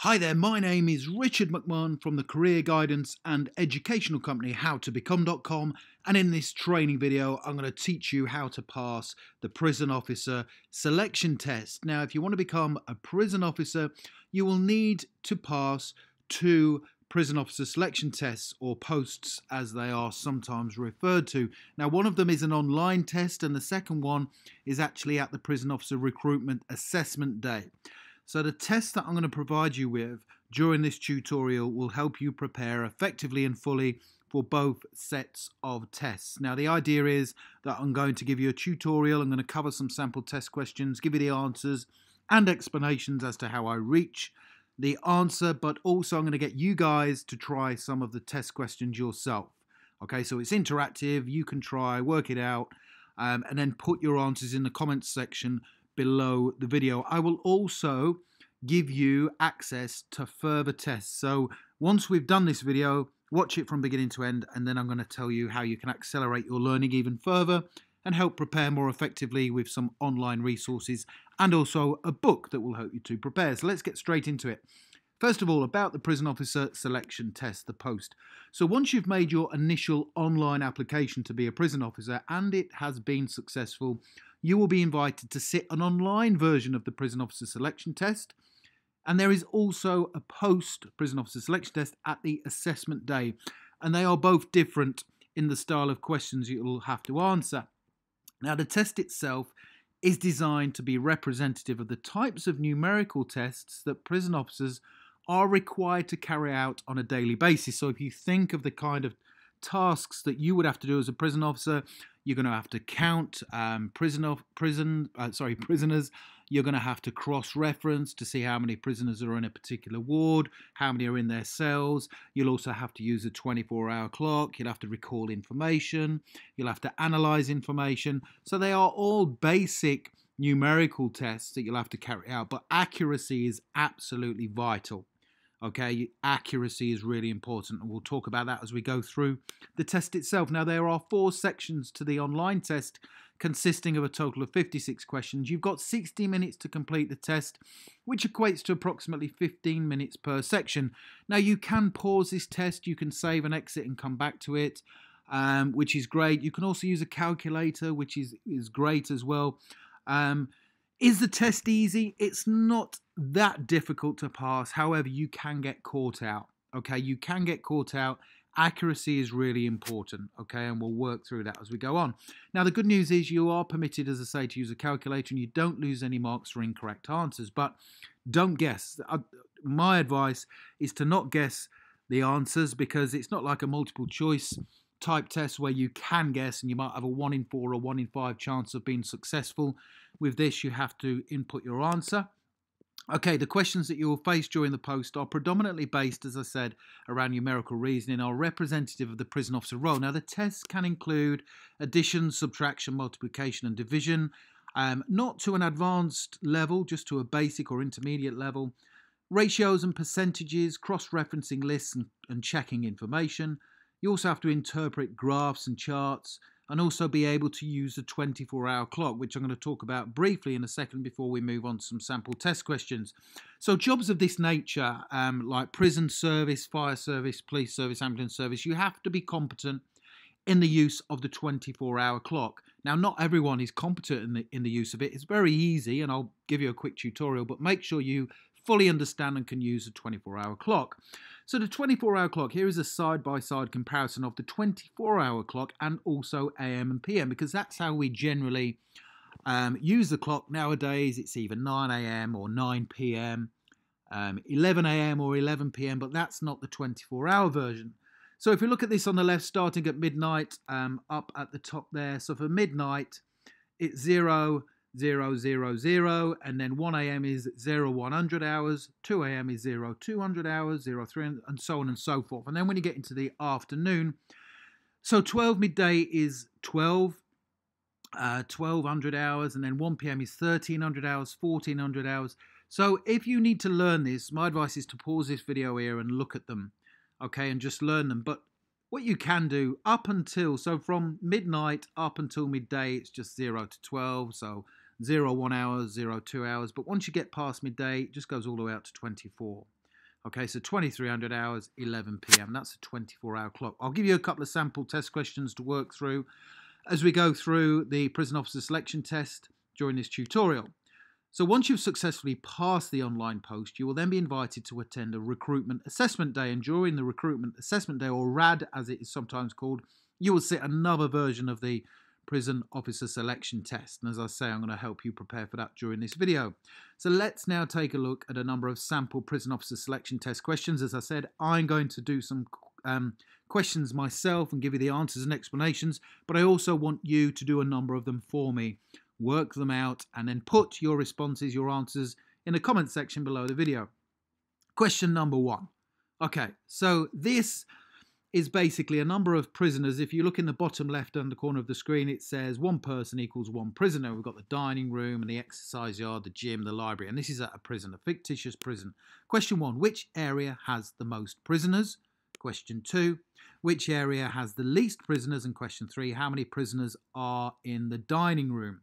Hi there, my name is Richard McMunn from the career guidance and educational company How2Become.com and in this training video I'm going to teach you how to pass the prison officer selection test. Now if you want to become a prison officer you will need to pass two prison officer selection tests or posts as they are sometimes referred to. Now one of them is an online test and the second one is actually at the prison officer recruitment assessment day. So the test that I'm going to provide you with during this tutorial will help you prepare effectively and fully for both sets of tests. Now the idea is that I'm going to give you a tutorial, I'm going to cover some sample test questions, give you the answers and explanations as to how I reach the answer, but also I'm going to get you guys to try some of the test questions yourself. Okay, so it's interactive, you can try, work it out, um, and then put your answers in the comments section below the video. I will also give you access to further tests. So once we've done this video, watch it from beginning to end, and then I'm going to tell you how you can accelerate your learning even further and help prepare more effectively with some online resources and also a book that will help you to prepare. So let's get straight into it. First of all, about the prison officer selection test, the post. So once you've made your initial online application to be a prison officer and it has been successful, you will be invited to sit an online version of the prison officer selection test. And there is also a post prison officer selection test at the assessment day. And they are both different in the style of questions you'll have to answer. Now, the test itself is designed to be representative of the types of numerical tests that prison officers are required to carry out on a daily basis. So, if you think of the kind of tasks that you would have to do as a prison officer, you're going to have to count um, prison of prison uh, sorry prisoners. You're going to have to cross-reference to see how many prisoners are in a particular ward, how many are in their cells. You'll also have to use a 24-hour clock. You'll have to recall information. You'll have to analyze information. So they are all basic numerical tests that you'll have to carry out, but accuracy is absolutely vital. Okay, accuracy is really important, and we'll talk about that as we go through the test itself. Now, there are four sections to the online test consisting of a total of 56 questions. You've got 60 minutes to complete the test, which equates to approximately 15 minutes per section. Now, you can pause this test, you can save and exit and come back to it, um, which is great. You can also use a calculator, which is, is great as well. Um, is the test easy? It's not that difficult to pass. However, you can get caught out. Okay, you can get caught out. Accuracy is really important. Okay, and we'll work through that as we go on. Now, the good news is you are permitted, as I say, to use a calculator and you don't lose any marks for incorrect answers. But don't guess. Uh, my advice is to not guess the answers because it's not like a multiple choice type test where you can guess and you might have a 1 in 4 or 1 in 5 chance of being successful. With this, you have to input your answer. Okay, the questions that you will face during the post are predominantly based, as I said, around numerical reasoning, are representative of the prison officer role. Now, the tests can include addition, subtraction, multiplication, and division, um, not to an advanced level, just to a basic or intermediate level. Ratios and percentages, cross referencing lists and, and checking information. You also have to interpret graphs and charts, and also be able to use the 24 hour clock, which I'm going to talk about briefly in a second before we move on to some sample test questions. So, jobs of this nature, um, like prison service, fire service, police service, ambulance service, you have to be competent in the use of the 24 hour clock. Now, not everyone is competent in the, in the use of it. It's very easy, and I'll give you a quick tutorial, but make sure you fully understand and can use the 24 hour clock. So the 24 hour clock, here is a side by side comparison of the 24 hour clock and also AM and PM because that's how we generally um, use the clock nowadays. It's either 9 AM or 9 PM, um, 11 AM or 11 PM, but that's not the 24 hour version. So if we look at this on the left, starting at midnight, um, up at the top there. So for midnight, it's 0, 0, 0, 0, and then 1 a.m. is 0, 100 hours, 2 a.m. is 0, 200 hours, 0, 3, and so on and so forth. And then when you get into the afternoon, so 12 midday is 12, uh, 1200 hours, and then 1 p.m. is 1300 hours, 1400 hours. So if you need to learn this, my advice is to pause this video here and look at them, okay, and just learn them. But what you can do up until, so from midnight up until midday, it's just 0 to 12, so zero one hours, zero two hours. But once you get past midday, it just goes all the way out to 24. Okay, so 2300 hours, 11 p.m. That's a 24 hour clock. I'll give you a couple of sample test questions to work through as we go through the prison officer selection test during this tutorial. So once you've successfully passed the online post, you will then be invited to attend a recruitment assessment day. And during the recruitment assessment day, or RAD as it is sometimes called, you will sit another version of the prison officer selection test. And as I say, I'm going to help you prepare for that during this video. So let's now take a look at a number of sample prison officer selection test questions. As I said, I'm going to do some um, questions myself and give you the answers and explanations, but I also want you to do a number of them for me. Work them out and then put your responses, your answers in the comment section below the video. Question number one. Okay, so this is basically a number of prisoners. If you look in the bottom left under corner of the screen, it says one person equals one prisoner. We've got the dining room and the exercise yard, the gym, the library, and this is at a prison, a fictitious prison. Question one, which area has the most prisoners? Question two, which area has the least prisoners? And question three, how many prisoners are in the dining room?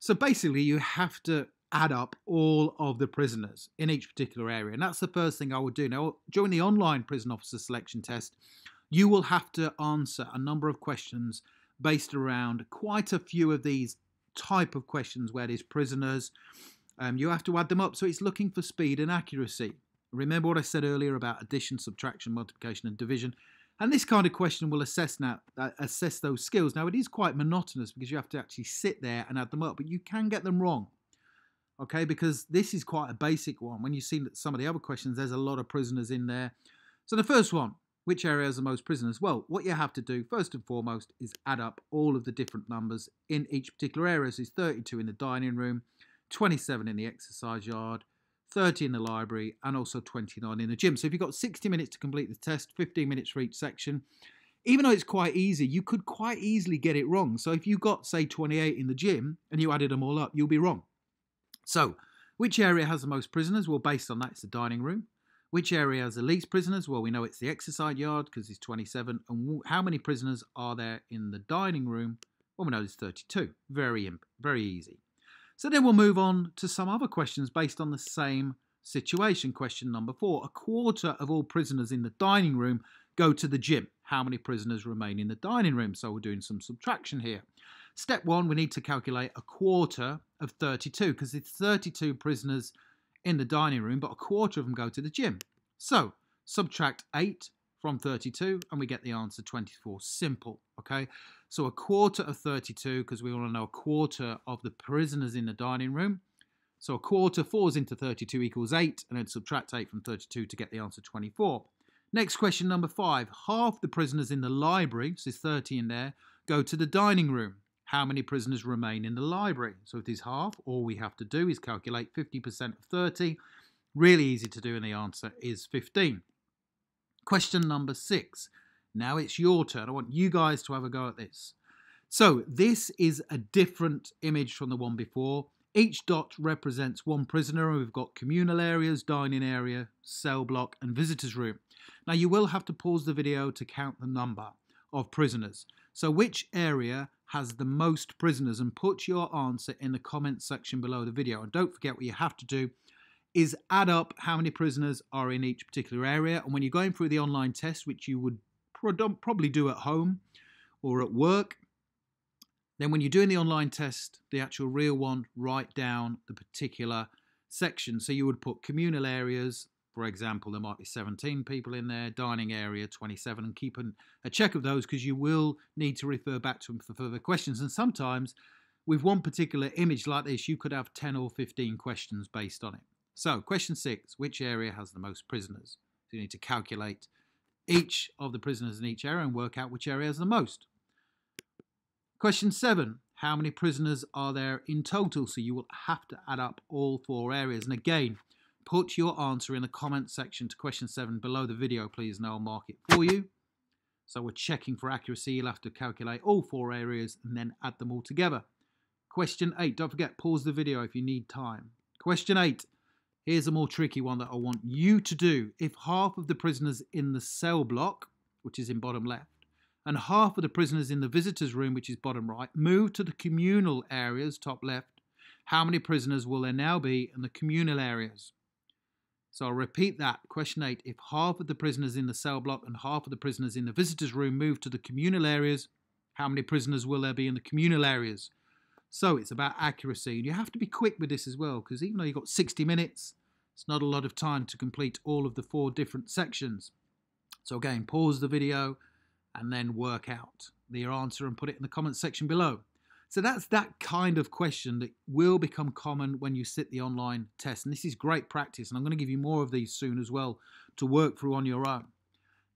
So basically, you have to add up all of the prisoners in each particular area. And that's the first thing I would do. Now, during the online prison officer selection test, you will have to answer a number of questions based around quite a few of these type of questions where there's prisoners. Um, you have to add them up. So it's looking for speed and accuracy. Remember what I said earlier about addition, subtraction, multiplication, and division. And this kind of question will assess now uh, assess those skills. Now it is quite monotonous because you have to actually sit there and add them up, but you can get them wrong. Okay, because this is quite a basic one. When you see some of the other questions, there's a lot of prisoners in there. So the first one, which area has the most prisoners? Well, what you have to do first and foremost is add up all of the different numbers in each particular area. So it's 32 in the dining room, 27 in the exercise yard, 30 in the library, and also 29 in the gym. So if you've got 60 minutes to complete the test, 15 minutes for each section, even though it's quite easy, you could quite easily get it wrong. So if you got, say, 28 in the gym and you added them all up, you'll be wrong. So, which area has the most prisoners? Well, based on that, it's the dining room. Which area has the least prisoners? Well, we know it's the exercise yard because it's 27. And how many prisoners are there in the dining room? Well, we know it's 32. Very, very easy. So then we'll move on to some other questions based on the same situation. Question number four. A quarter of all prisoners in the dining room go to the gym. How many prisoners remain in the dining room? So we're doing some subtraction here. Step one, we need to calculate a quarter of 32 because it's 32 prisoners in the dining room, but a quarter of them go to the gym. So subtract 8 from 32 and we get the answer 24. Simple, okay? So a quarter of 32 because we want to know a quarter of the prisoners in the dining room. So a quarter falls into 32 equals 8 and then subtract 8 from 32 to get the answer 24. Next question number 5. Half the prisoners in the library, so there's 30 in there, go to the dining room how many prisoners remain in the library. So if it is half, all we have to do is calculate 50% of 30. Really easy to do, and the answer is 15. Question number six. Now it's your turn. I want you guys to have a go at this. So this is a different image from the one before. Each dot represents one prisoner, and we've got communal areas, dining area, cell block, and visitors room. Now you will have to pause the video to count the number of prisoners. So which area has the most prisoners and put your answer in the comment section below the video. And don't forget what you have to do is add up how many prisoners are in each particular area. And when you're going through the online test, which you would probably do at home or at work, then when you're doing the online test, the actual real one, write down the particular section. So you would put communal areas, for example, there might be 17 people in there, dining area 27, and keep an, a check of those because you will need to refer back to them for further questions. And sometimes, with one particular image like this, you could have 10 or 15 questions based on it. So, question six which area has the most prisoners? So, you need to calculate each of the prisoners in each area and work out which area has the most. Question seven how many prisoners are there in total? So, you will have to add up all four areas. And again, Put your answer in the comment section to question seven below the video, please, and I'll mark it for you. So we're checking for accuracy. You'll have to calculate all four areas and then add them all together. Question eight. Don't forget, pause the video if you need time. Question eight. Here's a more tricky one that I want you to do. If half of the prisoners in the cell block, which is in bottom left, and half of the prisoners in the visitors room, which is bottom right, move to the communal areas, top left, how many prisoners will there now be in the communal areas? So I'll repeat that. Question 8. If half of the prisoners in the cell block and half of the prisoners in the visitors room move to the communal areas, how many prisoners will there be in the communal areas? So it's about accuracy. And you have to be quick with this as well, because even though you've got 60 minutes, it's not a lot of time to complete all of the four different sections. So again, pause the video and then work out your answer and put it in the comments section below. So that's that kind of question that will become common when you sit the online test. And this is great practice. And I'm going to give you more of these soon as well to work through on your own.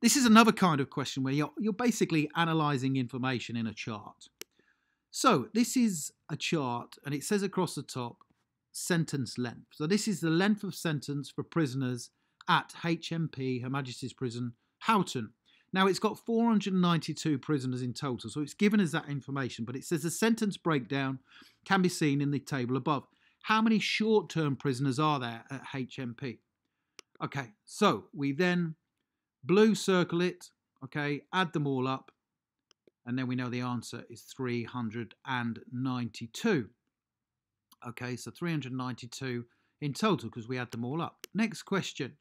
This is another kind of question where you're, you're basically analyzing information in a chart. So this is a chart and it says across the top sentence length. So this is the length of sentence for prisoners at HMP, Her Majesty's Prison, Houghton. Now it's got 492 prisoners in total, so it's given us that information, but it says the sentence breakdown can be seen in the table above. How many short-term prisoners are there at HMP? Okay, so we then blue circle it, okay, add them all up, and then we know the answer is 392. Okay, so 392 in total because we add them all up. Next question.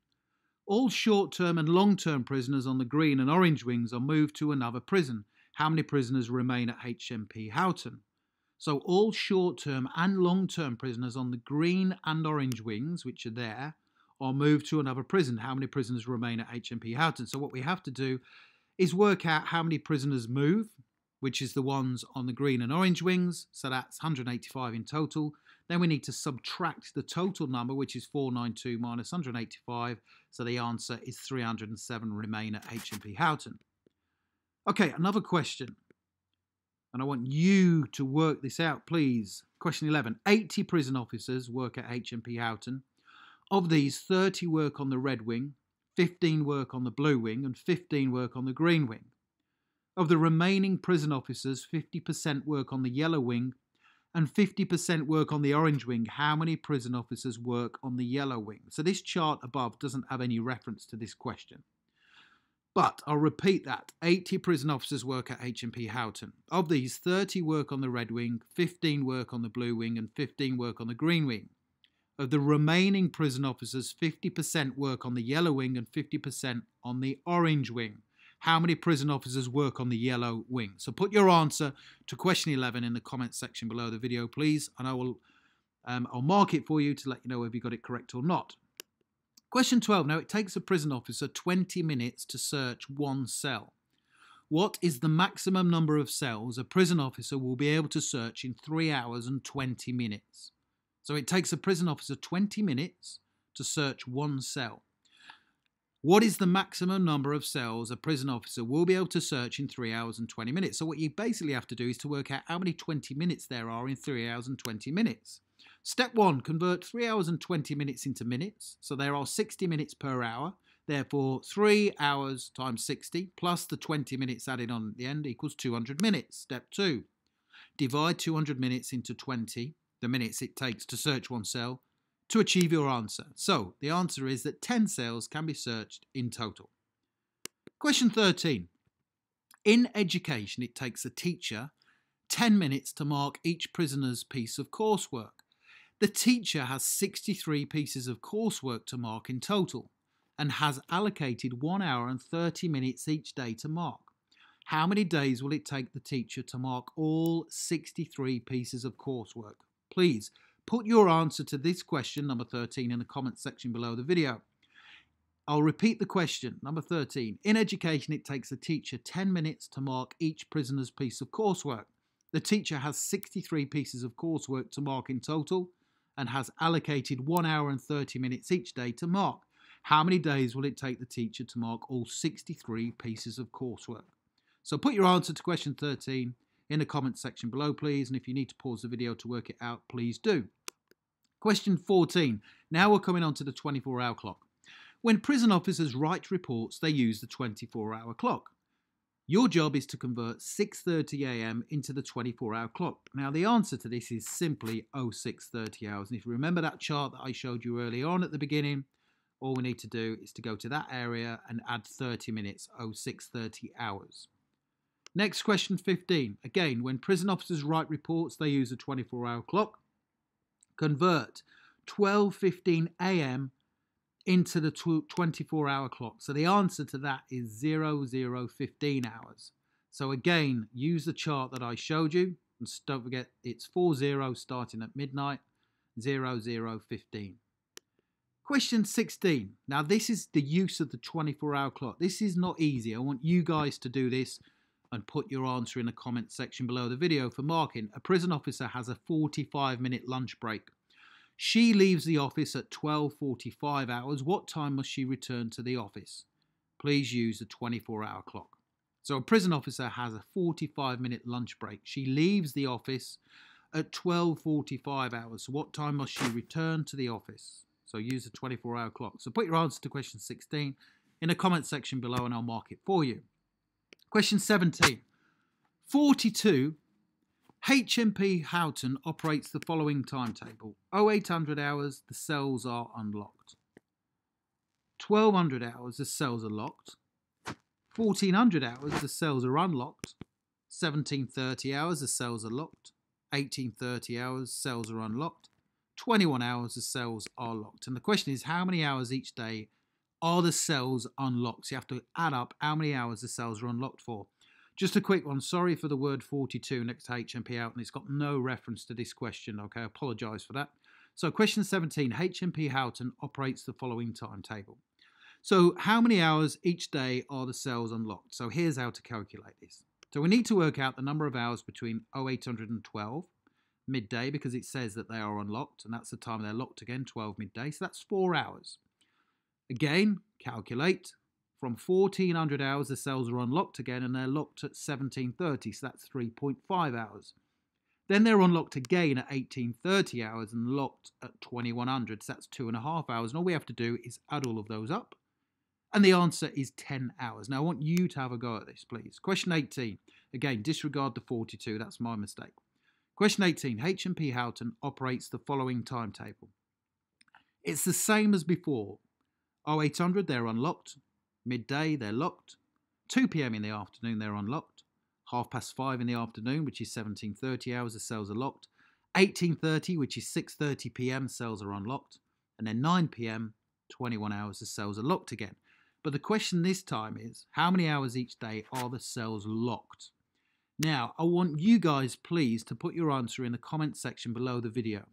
All short-term and long-term prisoners on the green and orange wings are moved to another prison. How many prisoners remain at HMP Houghton? So all short-term and long-term prisoners on the green and orange wings, which are there, are moved to another prison. How many prisoners remain at HMP Houghton? So what we have to do is work out how many prisoners move, which is the ones on the green and orange wings. So that's 185 in total. Then we need to subtract the total number, which is 492 minus 185. So the answer is 307 remain at HMP Houghton. Okay, another question. And I want you to work this out, please. Question 11. 80 prison officers work at HMP Houghton. Of these, 30 work on the red wing, 15 work on the blue wing, and 15 work on the green wing. Of the remaining prison officers, 50% work on the yellow wing and 50% work on the orange wing, how many prison officers work on the yellow wing? So this chart above doesn't have any reference to this question. But I'll repeat that 80 prison officers work at HMP Houghton. Of these, 30 work on the red wing, 15 work on the blue wing, and 15 work on the green wing. Of the remaining prison officers, 50% work on the yellow wing and 50% on the orange wing how many prison officers work on the yellow wing? So put your answer to question 11 in the comments section below the video, please, and I will um, I'll mark it for you to let you know if you got it correct or not. Question 12. Now, it takes a prison officer 20 minutes to search one cell. What is the maximum number of cells a prison officer will be able to search in 3 hours and 20 minutes? So it takes a prison officer 20 minutes to search one cell. What is the maximum number of cells a prison officer will be able to search in 3 hours and 20 minutes? So what you basically have to do is to work out how many 20 minutes there are in 3 hours and 20 minutes. Step 1, convert 3 hours and 20 minutes into minutes. So there are 60 minutes per hour. Therefore, 3 hours times 60 plus the 20 minutes added on at the end equals 200 minutes. Step 2, divide 200 minutes into 20, the minutes it takes to search one cell, to achieve your answer. So the answer is that 10 sales can be searched in total. Question 13. In education, it takes a teacher 10 minutes to mark each prisoner's piece of coursework. The teacher has 63 pieces of coursework to mark in total and has allocated 1 hour and 30 minutes each day to mark. How many days will it take the teacher to mark all 63 pieces of coursework? Please Put your answer to this question, number 13, in the comments section below the video. I'll repeat the question, number 13. In education, it takes a teacher 10 minutes to mark each prisoner's piece of coursework. The teacher has 63 pieces of coursework to mark in total and has allocated 1 hour and 30 minutes each day to mark. How many days will it take the teacher to mark all 63 pieces of coursework? So put your answer to question 13 in the comments section below, please. And if you need to pause the video to work it out, please do. Question 14. Now we're coming on to the 24 hour clock. When prison officers write reports, they use the 24 hour clock. Your job is to convert 6.30am into the 24-hour clock. Now, the answer to this is simply 0630 hours. And if you remember that chart that I showed you earlier on at the beginning, all we need to do is to go to that area and add 30 minutes, 0630 hours. Next question 15. Again, when prison officers write reports, they use a 24-hour clock convert 12:15 a.m. into the 24 hour clock? So the answer to that is 0015 hours. So again, use the chart that I showed you. And don't forget, it's 40 starting at midnight, 0015. Question 16. Now, this is the use of the 24 hour clock. This is not easy. I want you guys to do this and put your answer in the comment section below the video for marking. A prison officer has a 45 minute lunch break. She leaves the office at 12.45 hours. What time must she return to the office? Please use the 24 hour clock. So a prison officer has a 45 minute lunch break. She leaves the office at 12.45 hours. What time must she return to the office? So use the 24 hour clock. So put your answer to question 16 in the comment section below and I'll mark it for you. Question 17. 42. HMP Houghton operates the following timetable. 0800 hours, the cells are unlocked. 1200 hours, the cells are locked. 1400 hours, the cells are unlocked. 1730 hours, the cells are locked. 1830 hours, cells are unlocked. 21 hours, the cells are locked. And the question is, how many hours each day are the cells unlocked? So you have to add up how many hours the cells are unlocked for. Just a quick one. Sorry for the word 42 next to HMP out, and it's got no reference to this question. Okay, I apologise for that. So, question 17 HMP Houghton operates the following timetable. So, how many hours each day are the cells unlocked? So, here's how to calculate this. So, we need to work out the number of hours between 0812 midday because it says that they are unlocked, and that's the time they're locked again, 12 midday. So, that's four hours. Again, calculate. From 1400 hours, the cells are unlocked again and they're locked at 1730, so that's 3.5 hours. Then they're unlocked again at 1830 hours and locked at 2100, so that's two and a half hours. And all we have to do is add all of those up. And the answer is 10 hours. Now, I want you to have a go at this, please. Question 18. Again, disregard the 42. That's my mistake. Question 18. HMP Houghton operates the following timetable. It's the same as before, 0800, they're unlocked. Midday, they're locked. 2 p.m. in the afternoon, they're unlocked. Half past 5 in the afternoon, which is 17.30 hours, the cells are locked. 18.30, which is 6.30 p.m., cells are unlocked. And then 9 p.m., 21 hours, the cells are locked again. But the question this time is, how many hours each day are the cells locked? Now, I want you guys, please, to put your answer in the comment section below the video.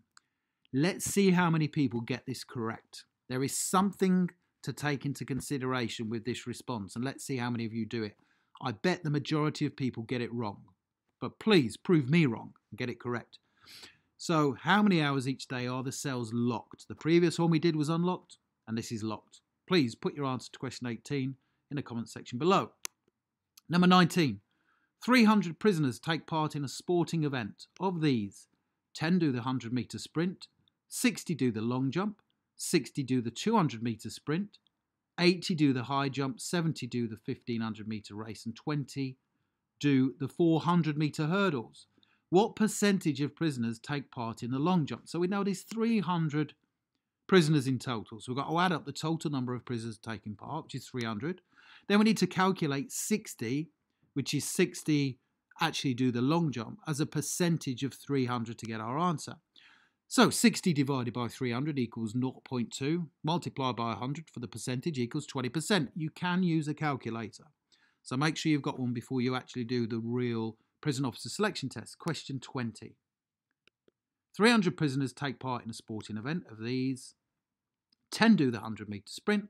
Let's see how many people get this correct. There is something to take into consideration with this response, and let's see how many of you do it. I bet the majority of people get it wrong, but please prove me wrong and get it correct. So, how many hours each day are the cells locked? The previous one we did was unlocked, and this is locked. Please put your answer to question 18 in the comment section below. Number 19. 300 prisoners take part in a sporting event. Of these, 10 do the 100 metre sprint, 60 do the long jump, 60 do the 200 meter sprint, 80 do the high jump, 70 do the 1500 meter race, and 20 do the 400 meter hurdles. What percentage of prisoners take part in the long jump? So we know there's 300 prisoners in total. So we've got to add up the total number of prisoners taking part, which is 300. Then we need to calculate 60, which is 60 actually do the long jump, as a percentage of 300 to get our answer. So 60 divided by 300 equals 0.2. Multiply by 100 for the percentage equals 20%. You can use a calculator. So make sure you've got one before you actually do the real prison officer selection test. Question 20. 300 prisoners take part in a sporting event. Of these, 10 do the 100 metre sprint,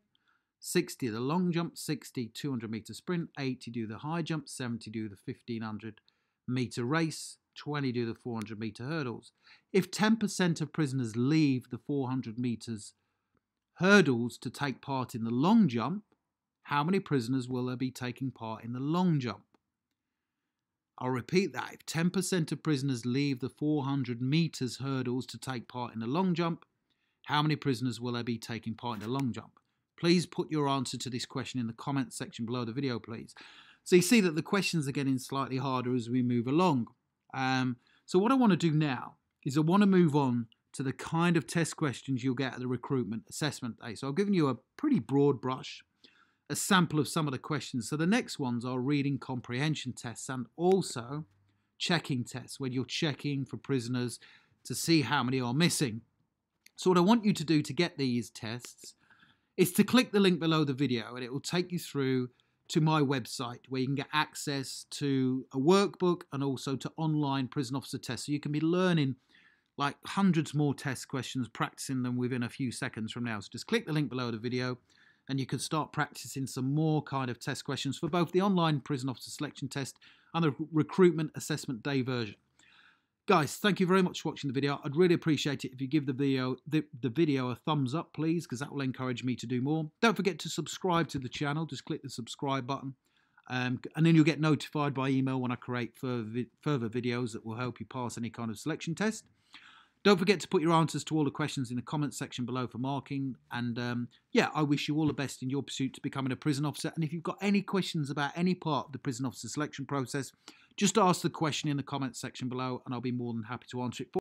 60 the long jump, 60 200 metre sprint, 80 do the high jump, 70 do the 1500 metre race, 20 do the 400 meter hurdles. If 10% of prisoners leave the 400 meters hurdles to take part in the long jump, how many prisoners will there be taking part in the long jump? I'll repeat that. If 10% of prisoners leave the 400 meters hurdles to take part in the long jump, how many prisoners will there be taking part in the long jump? Please put your answer to this question in the comments section below the video, please. So you see that the questions are getting slightly harder as we move along. Um, so what I want to do now is I want to move on to the kind of test questions you'll get at the recruitment assessment day. So I've given you a pretty broad brush, a sample of some of the questions. So the next ones are reading comprehension tests and also checking tests, where you're checking for prisoners to see how many are missing. So what I want you to do to get these tests is to click the link below the video and it will take you through to my website where you can get access to a workbook and also to online prison officer tests. So you can be learning like hundreds more test questions, practicing them within a few seconds from now. So just click the link below the video and you can start practicing some more kind of test questions for both the online prison officer selection test and the recruitment assessment day version. Guys, thank you very much for watching the video. I'd really appreciate it if you give the video the, the video a thumbs up, please, because that will encourage me to do more. Don't forget to subscribe to the channel. Just click the subscribe button. Um, and then you'll get notified by email when I create further, further videos that will help you pass any kind of selection test. Don't forget to put your answers to all the questions in the comments section below for marking. And um, yeah, I wish you all the best in your pursuit to becoming a prison officer. And if you've got any questions about any part of the prison officer selection process, just ask the question in the comments section below and I'll be more than happy to answer it